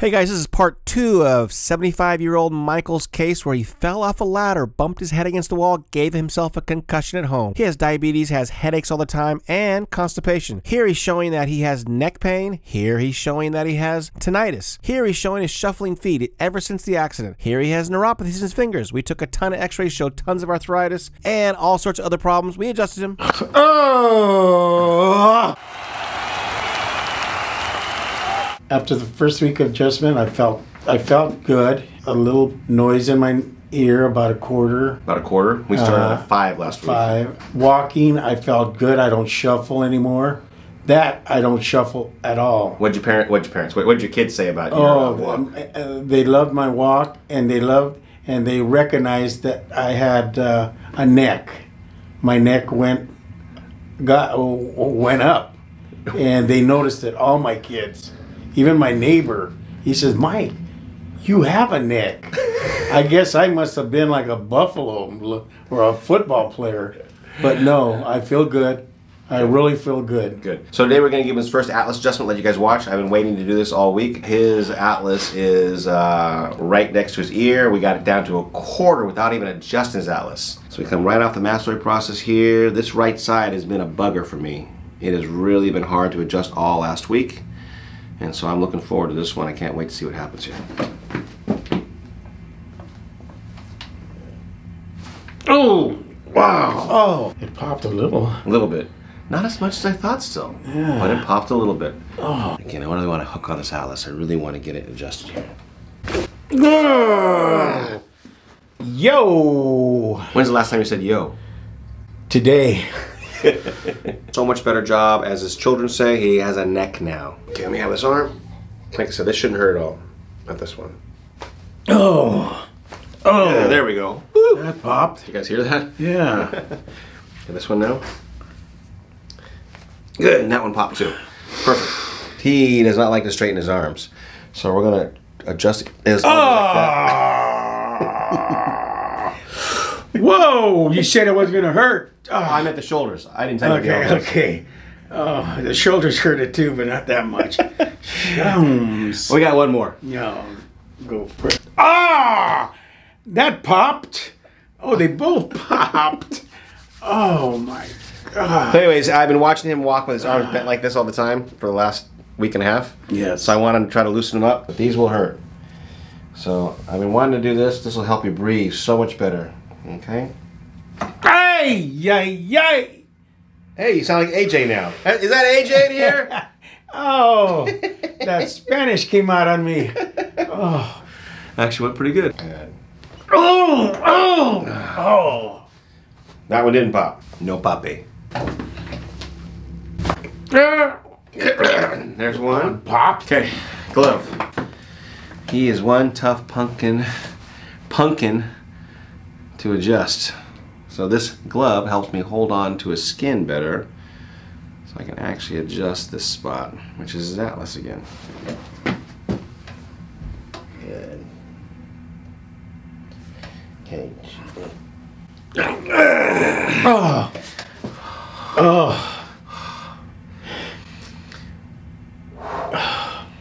Hey guys, this is part two of 75 year old Michael's case where he fell off a ladder, bumped his head against the wall, gave himself a concussion at home. He has diabetes, has headaches all the time, and constipation. Here he's showing that he has neck pain. Here he's showing that he has tinnitus. Here he's showing his shuffling feet ever since the accident. Here he has neuropathy in his fingers. We took a ton of x rays, showed tons of arthritis, and all sorts of other problems. We adjusted him. Oh! After the first week of adjustment, I felt I felt good. A little noise in my ear, about a quarter, About a quarter. We started Uh, at five last week. five. Walking, I felt good. I don't shuffle anymore. That I don't shuffle at all. What'd your parent? What'd your parents? What would your kids say about your Oh, uh, walk? um, uh, they loved my walk, and they loved and they recognized that I had uh, a neck. My neck went got went up, and they noticed it. All my kids, even my neighbor, he says, "Mike, you have a neck." I guess I must have been like a buffalo or a football player, but no, I feel good. I really feel good. Good. So today we're going to give him his first Atlas adjustment. Let you guys watch. I've been waiting to do this all week. His Atlas is uh, right next to his ear. We got it down to a quarter without even adjusting his Atlas. So we come right off the mastoid process here. This right side has been a bugger for me. It has really been hard to adjust all last week. And so I'm looking forward to this one. I can't wait to see what happens here. Oh, wow! Oh, it popped a little. A little bit. Not as much as I thought still. Yeah. But it popped a little bit. Oh. Again, I really want to hook on this Atlas. I really want to get it adjusted here. Ah. Yo! When's the last time you said yo? Today. So much better job, as his children say, he has a neck now. Okay, let me have this arm. Like I said, this shouldn't hurt at all. Not this one. Oh. Oh. Yeah, there we go. That popped. You guys hear that? Yeah. And this one now. Good, and that one popped too. Perfect. He does not like to straighten his arms. So we're gonna adjust his arms like that. Ah. Whoa! You said it wasn't gonna hurt. Oh, I meant the shoulders. I didn't tell you Okay, okay. Oh, the shoulders hurt it too, but not that much. Shums. We got one more. No, go for it. Ah! That popped. Oh, they both popped. Oh my god. So anyways, I've been watching him walk with his arms bent like this all the time for the last week and a half. Yes. So I wanted to try to loosen them up, but these will hurt. So I've been wanting to do this. This will help you breathe so much better. Okay. Hey! Yay! Yay! Hey, you sound like AJ now. Is that AJ in here? Oh, that Spanish came out on me. Oh, actually went pretty good. Oh! Oh! Ah. Oh! That one didn't pop. No pape. There's one. Pop. Okay, glove. He is one tough pumpkin, pumpkin to adjust. So this glove helps me hold on to his skin better, so I can actually adjust this spot, which is his atlas again. Good. Okay. Oh. Oh.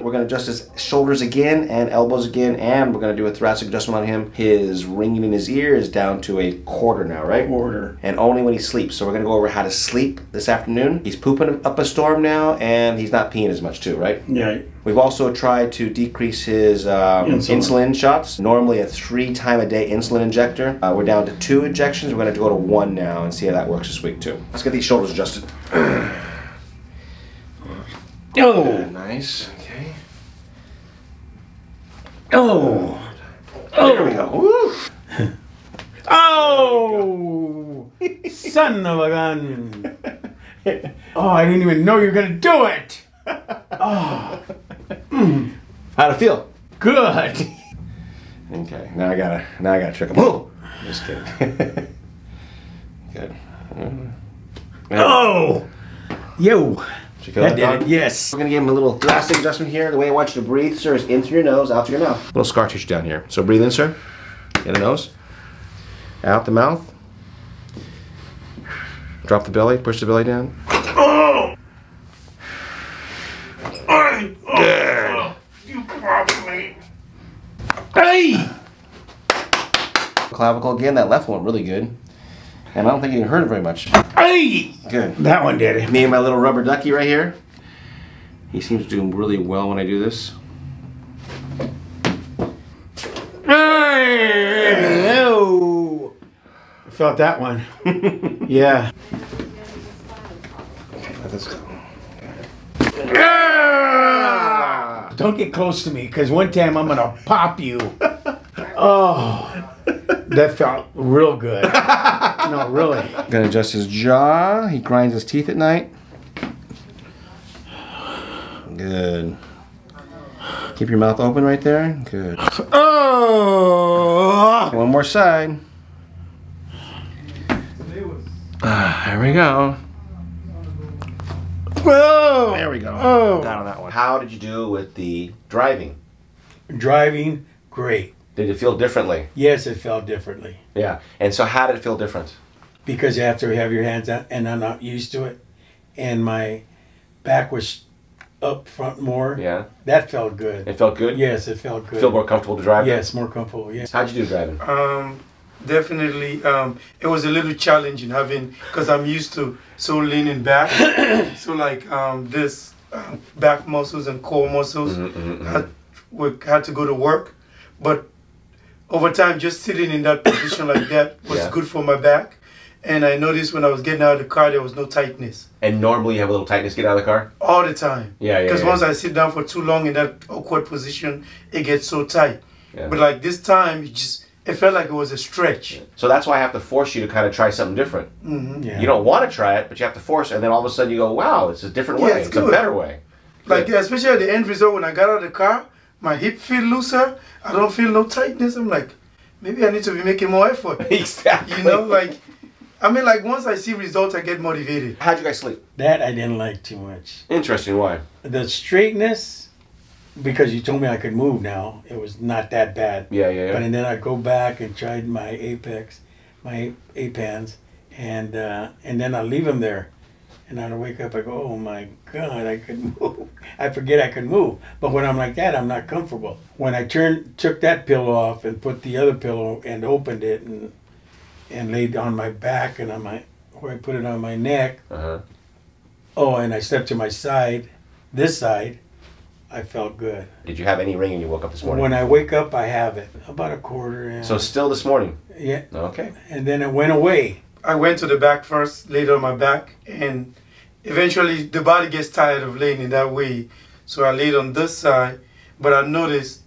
We're gonna adjust his shoulders again and elbows again, and we're gonna do a thoracic adjustment on him. His ringing in his ear is down to a quarter now, right? Quarter. And only when he sleeps. So we're gonna go over how to sleep this afternoon. He's pooping up a storm now, and he's not peeing as much too, right? Yeah. We've also tried to decrease his um, Insulin. insulin. shots. Normally a three time a day insulin injector. Uh, we're down to two injections. We're gonna go to one now and see how that works this week too. Let's get these shoulders adjusted. Oh. Nice. Okay. Oh. There oh. we go. Oh. Son of a gun. Oh, I didn't even know you were gonna do it. Oh! Mm. How'd it feel? Good. Okay, now I gotta now I gotta trick him. Whoa! Just kidding. Good. Oh. Yo. Did you feel That that, did dog? it. Yes. We're gonna give him a little thoracic adjustment here. The way I want you to breathe, sir, is in through your nose, out through your mouth. little scar tissue down here. So breathe in, sir. In the nose. Out the mouth. Drop the belly, push the belly down. Oh. I, oh. You popped me. Hey! Clavicle again. That left one really good. And I don't think hurt it very much. Hey! Good. That one did it. Me and my little rubber ducky right here. He seems to do really well when I do this. Hey! No! I felt that one. yeah. Let this go. Ah! Don't get close to me, because one time I'm gonna pop you. Oh, that felt real good. No, really. Gonna adjust his jaw. He grinds his teeth at night. Good. Keep your mouth open right there. Good. Oh, One more side. Ah, there we go. whoa. There we go. Oh. Got on that one. How did you do with the driving? Driving, great. Did it feel differently? Yes, it felt differently Yeah. And so, how did it feel different? because you have to have your hands out, and I'm not used to it. And my back was up front more. Yeah. That felt good. It felt good. Yes, it felt good. Feel more comfortable to drive. Yes, more comfortable. Yes. How'd you do driving? Um, definitely. Um, it was a little challenging having because I'm used to so leaning back, so like um, this um, back muscles and core muscles had, we had to go to work, but over time, just sitting in that position like that was Yeah. good for my back. And I noticed when I was getting out of the car, there was no tightness And normally you have a little tightness get out of the car. all the time. Yeah, yeah. Because yeah. once I sit down for too long in that awkward position, it gets so tight. Yeah. But like this time, it just it felt like it was a stretch. So that's why I have to force you to kind of try something different. hmm Yeah. You don't want to try it, but you have to force it, and then all of a sudden you go, "Wow, it's a different way. Yeah, it's it's a better way." Like yeah, especially at the end result when I got out of the car, my hip feel looser. I don't feel no tightness. I'm like, maybe I need to be making more effort. exactly. You know, like I mean, like once I see results, I get motivated. How'd you guys sleep? That I didn't like too much. Interesting. Why? The straightness, because you told me I could move now, it was not that bad. Yeah, yeah, But yeah. and then I go back and tried my apex, my apans, and uh, and then I leave them there, and I would wake up. I go, oh my god, I could move. I forget I could move. But when I'm like that, I'm not comfortable. When I turned, took that pillow off and put the other pillow and opened it and and laid on my back and on my where I put it on my neck. Uh huh. Oh, and I stepped to my side, this side. I felt good. Did you have any ring when you woke up this morning? When I wake up, I have it about a quarter. Yeah. so still this morning. yeah, Okay. and then it went away. I went to the back first, laid on my back, and eventually the body gets tired of laying in that way. So I laid on this side, but I noticed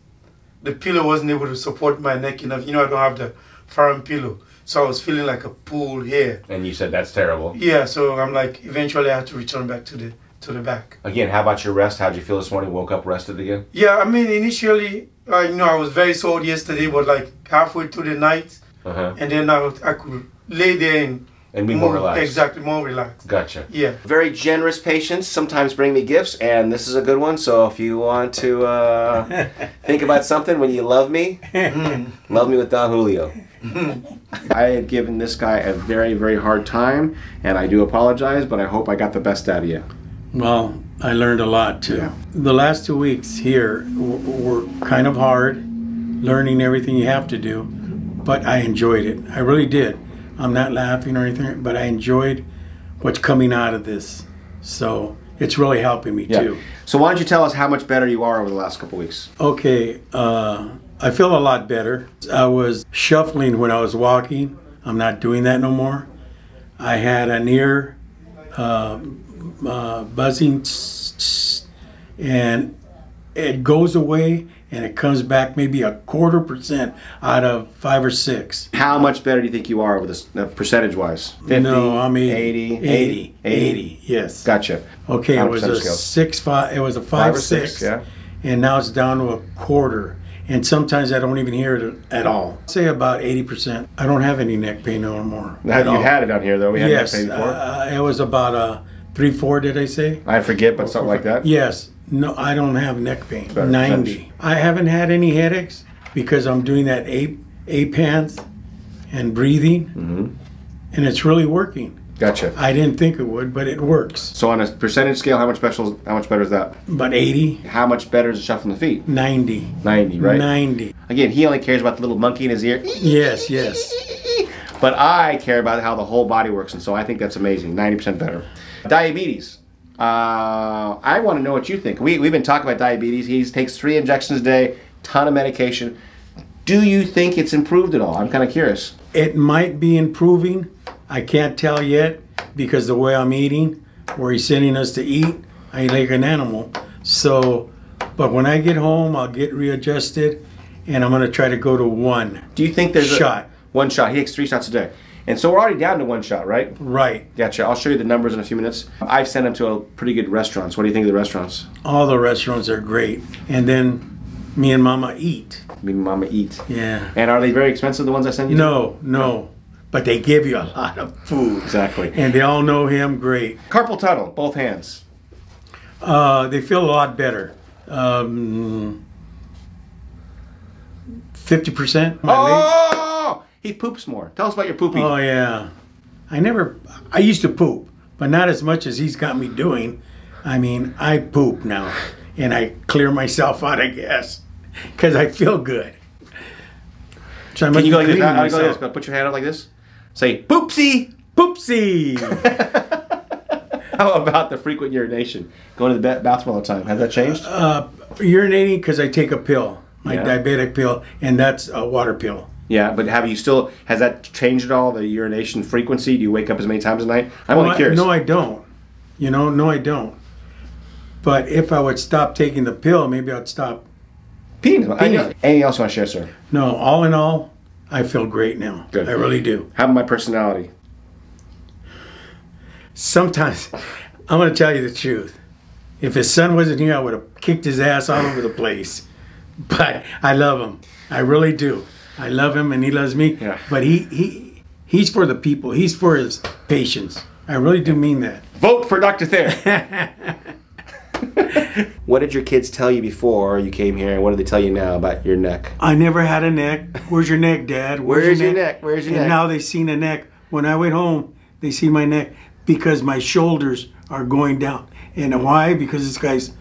the pillow wasn't able to support my neck enough. You know, I don't have the firm pillow. So I was feeling like a pool here. And you said that's terrible. Yeah, so I'm like, eventually I had to return back to the to the back. Again, how about your rest? How'd you feel this morning? Woke up rested again? Yeah, I mean, initially, uh, you know, I was very sore yesterday, but like halfway through the night, Uh huh. and then I, I could lay there and And be more move- relaxed. Exactly, more relaxed. Gotcha. Yeah. Very generous patients sometimes bring me gifts, and this is a good one. So if you want to uh, think about something when you love me, love me with Don Julio. I had given this guy a very, very hard time, and I do apologize, but I hope I got the best out of you. Well, I learned a lot too. The last two weeks here were kind of hard, learning everything you have to do, but I enjoyed it. I really did. I'm not laughing or anything, but I enjoyed what's coming out of this. So it's really helping me too. So why don't you tell us how much better you are over the last couple weeks? Okay, uh, I feel a lot better. I was shuffling when I was walking. I'm not doing that no more. I had an ear uh, uh, buzzing, and it goes away and it comes back maybe a quarter percent out of five or six. How much better do you think you are over this uh, percentage wise? 50, no, I mean 80, 80, 80, yes. Gotcha. Okay, it was a scale. six five. It was a five, Five or six, six, yeah. and now it's down to a quarter. And sometimes I don't even hear it at all. Say about eighty percent. I don't have any neck pain no more. Now, you all. had it down here though. We had yes, neck pain before. uh, it was about a three four. Did I say? I forget, but something like that. Yes. No, I don't have neck pain. Better Ninety. percentage. I haven't had any headaches because I'm doing that eight eight pants and breathing, Mm-hmm. and it's really working. Gotcha. I didn't think it would, but it works. So on a percentage scale, how much special? How much better is that? But 80, How much better is a shuffling the feet? 90, 90, right? 90. Again, he only cares about the little monkey in his ear. Yes, yes. But I care about how the whole body works, and so I think that's amazing. 90% better. Diabetes. Uh, I want to know what you think. We, we've been talking about diabetes. He takes three injections a day, ton of medication. Do you think it's improved at all? I'm kind of curious. It might be improving. I can't tell yet because the way I'm eating, where he's sending us to eat, I eat like an animal. So, but when I get home, I'll get readjusted and I'm going to try to go to one. Do you think there's Shot. A, one shot? He takes three shots a day. And so we're already down to one shot, right? Right. Gotcha. I'll show you the numbers in a few minutes. I've sent them to a pretty good restaurants. What do you think of the restaurants? All the restaurants are great. And then me and Mama eat. Me and Mama eat. Yeah. And are they very expensive, the ones I send you? No, no. But they give you a lot of food. Exactly. And they all know him great. Carpal tunnel, both hands. Uh, they feel a lot better. Um, 50%. My Oh! He poops more. Tell us about your pooping. Oh yeah, I never. I used to poop, but not as much as he's got me doing. I mean, I poop now, and I clear myself out, I guess, because I feel good. So I Can you go like this? clean How- how do you go like this? Put your hand up like this. Say, poopsie! Poopsie. How about the frequent urination? Going to the bathroom all the time. Has that changed? uh, urinating because I take a pill, my Yeah. diabetic pill, and that's a water pill. Yeah, but have you still, has that changed at all, the urination frequency? Do you wake up as many times a night? I'm Well, only I- curious. no, I don't. You know, no, I don't. But if I would stop taking the pill, maybe I'd stop. Peeing. Peeing. Anything else you want to share, sir? No, all in all, I feel great now. Good. I really do. How about my personality? sometimes I'm going to tell you the truth. If his son wasn't here, I would have kicked his ass all over the place. But I love him. I really do. I love him and he loves me. Yeah. But he he he's for the people. He's for his patients. I really do mean that. Vote for Dr. Thayer. what did your kids tell you before you came here, and what do they tell you now about your neck? I never had a neck. Where's your neck, Dad? Where's your neck? Where's your and neck? now they seen a neck. When I went home, they see my neck because my shoulders are going down. And why? Because this guy's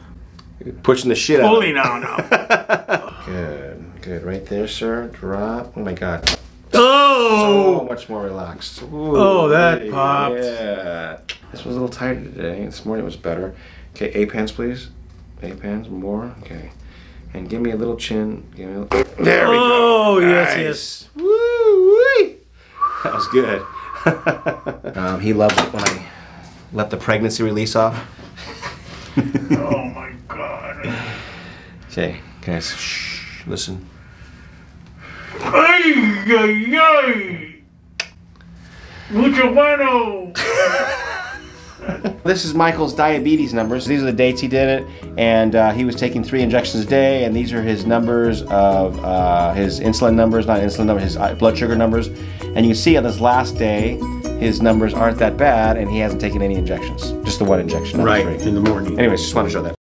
Pushing the shit out. of pulling on now. Good, good. Right there, sir. Drop. Oh my God. Oh! So much more relaxed. Oh, that yeah. popped. Yeah. This was a little tighter today. This morning was better. Okay, eight pans, please. Eight pans, more. Okay. And give me a little chin. Give me a little... There we Oh, go. Oh, yes, Nice. yes. Woo-wee. That was good. um, he loves it when I let the pregnancy release off. Oh my God. Okay, guys, shh, listen. Ay, ay, ay. Mucho bueno. This is Michael's diabetes numbers. These are the dates he did it, and uh, he was taking three injections a day. And these are his numbers of uh, his insulin numbers, not insulin numbers, his uh, blood sugar numbers. And you can see on this last day, his numbers aren't that bad, and he hasn't taken any injections, just the one injection. Right, in the morning. Anyways, just want to show that.